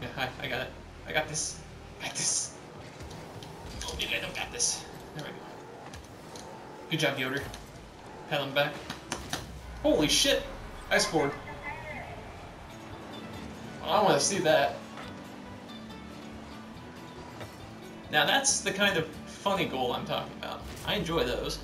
Yeah, hi, I got it. I got this. I got this. Oh, maybe I don't got this. There we go. Good job, Yoder. Pat him back. Holy shit! I scored. Well, I want to see that. Now that's the kind of funny goal I'm talking about. I enjoy those.